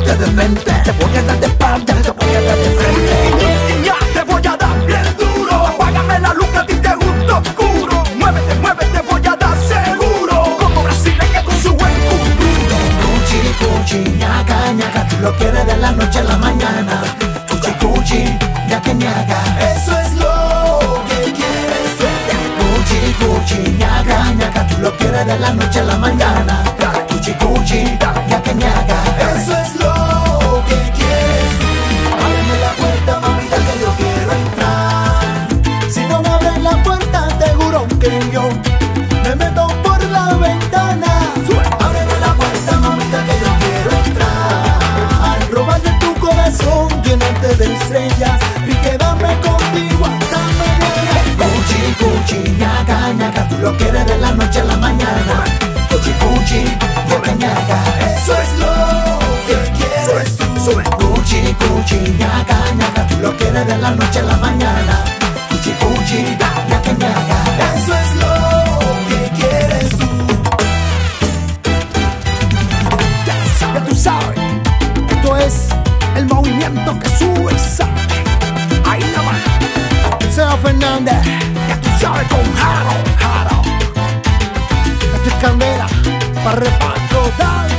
de mente. Te voy a dar de espalda, te voy a dar de frente. Ya te voy a dar bien duro. Apágame la luz que a ti te gusta oscuro. Muévete, muévete, voy a dar seguro. Como brasileña con su buen cuburo. Cuchi, cuchi, ñaca, ñaca, tú lo quieres de la noche a la mañana. Cuchi, cuchi, ñaca, ñaca, eso es lo que quieres. Cuchi, cuchi, ñaca, ñaca, tú lo quieres de la noche a la mañana. Cuchi, cuchi, que yo me meto por la ventana. Ábreme la puerta, mamita, que yo quiero entrar. Robarle tu corazón, llenarte de estrellas y quedarme contigo hasta mañana. Cuchi, cuchi, ñaca, ñaca, tú lo quieres de la noche a la mañana. Cuchi, cuchi, ñaca, ñaca, eso es lo que quieres tú. Cuchi, cuchi, ñaca, ñaca, tú lo quieres de la noche a la mañana. Fernández, ya tú sabes con Jaro, Jaro. Esto es candela, para reparto, dale.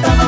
Estamos